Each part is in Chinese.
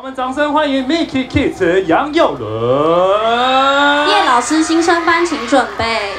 我们掌声欢迎 Mickey Kids 杨佑伦。叶老师新生班请准备。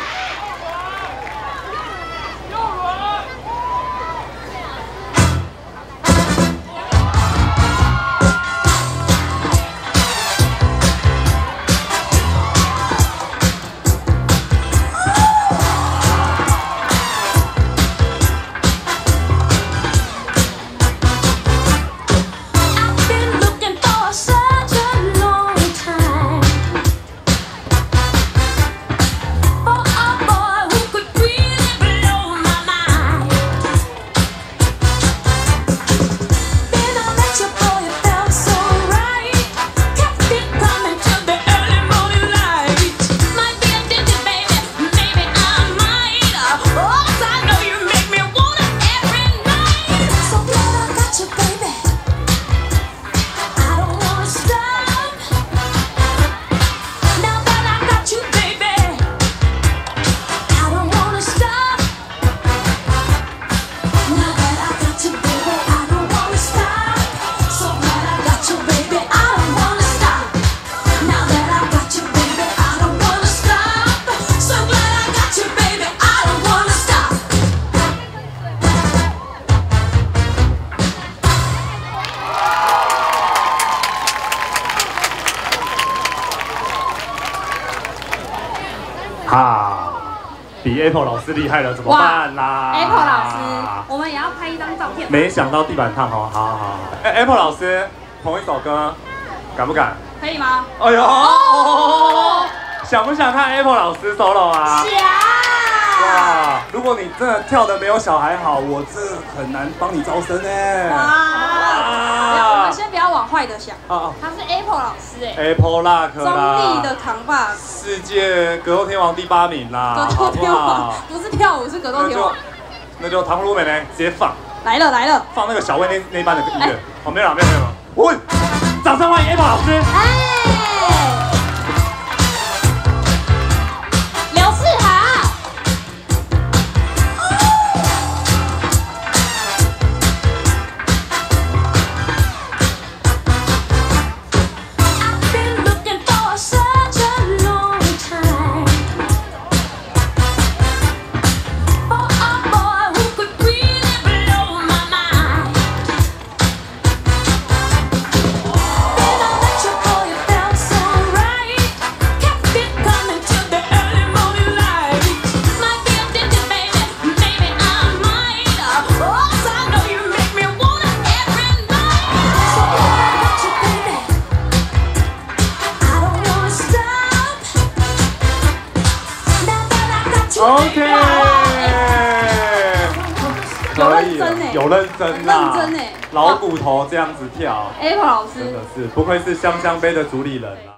哈，比 Apple 老师厉害了，怎么办啦？Apple 老师，我们也要拍一张照片。没想到地板烫哦，好好好。哎，Apple 老师，同一首歌，敢不敢？可以吗？哎呦，想不想看 Apple 老师 solo 啊？想。哇，如果你真的跳的没有小孩好，我这很难帮你招生哎。哇。往坏的想哦，他是 Apple 老师哎，Apple Luck 中立的扛把，世界格斗天王第八名啦，格斗天王不是跳舞是格斗天王，那就唐如美呢，直接放。来了来了，放那个小薇那那班的音乐，哦没有了没有没有。了，喂，掌声欢迎 Apple 老师，哎。OK，可以，有认真啦，认真哎，老骨头这样子跳，Apple 老师。真的是不愧是香香杯的主理人啊。